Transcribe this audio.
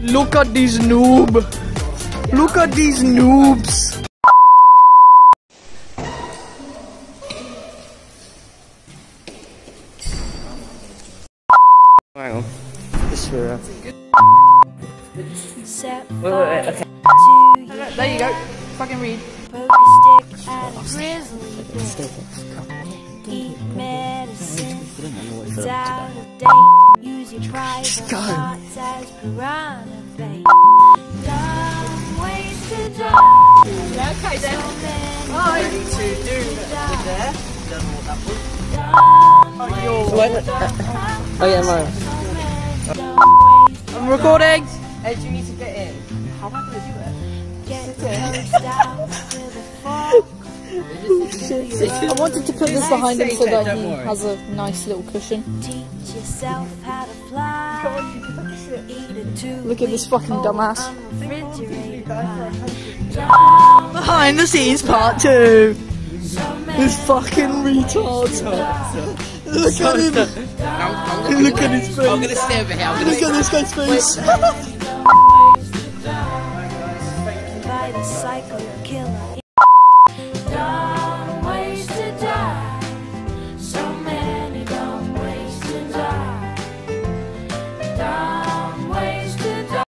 Look at these noob. Look at these noobs. Hang on. This is uh, Set Wait, wait, wait, okay. to. There you go. Fucking read. Poke a stick at grizzly bear. Eat medicine. It's out of date. Use your private Go. parts as piranha bait. Dumb ways to die. Okay then. So many I ways need to do die. there. Don't know what that was. Dumb oh, ways When- to die. Oh yeah, Mario. So many dumb ways to I'm recording. Ed, you need to get in. How am I going to do it? get toast out with a fork. I wanted to put this behind him so that he has a nice little cushion. Teach yourself how to fly. Eat a two Look at this fucking dumbass. Behind the scenes part two. So This fucking retard. Look at him. I'm, I'm Look at his face. I'm going to stay over here. I'm Look at this guy's face. by the psycho killer.